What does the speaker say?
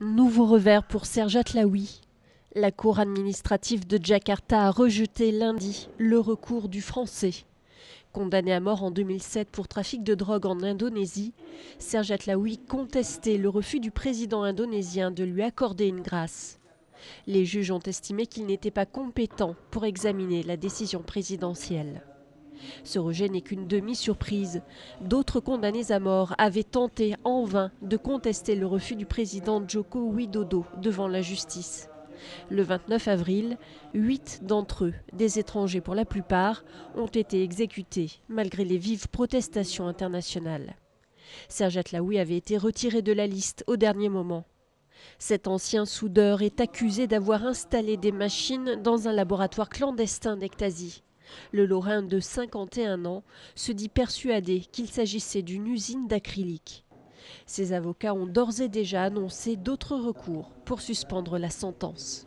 Nouveau revers pour Serge Atlaoui. La Cour administrative de Jakarta a rejeté lundi le recours du Français. Condamné à mort en 2007 pour trafic de drogue en Indonésie, Serge Atlaoui contestait le refus du président indonésien de lui accorder une grâce. Les juges ont estimé qu'il n'était pas compétent pour examiner la décision présidentielle. Ce rejet n'est qu'une demi-surprise. D'autres condamnés à mort avaient tenté en vain de contester le refus du président Joko Widodo devant la justice. Le 29 avril, huit d'entre eux, des étrangers pour la plupart, ont été exécutés malgré les vives protestations internationales. Serge Atlaoui avait été retiré de la liste au dernier moment. Cet ancien soudeur est accusé d'avoir installé des machines dans un laboratoire clandestin d'Ectasie. Le Lorrain de 51 ans se dit persuadé qu'il s'agissait d'une usine d'acrylique. Ses avocats ont d'ores et déjà annoncé d'autres recours pour suspendre la sentence.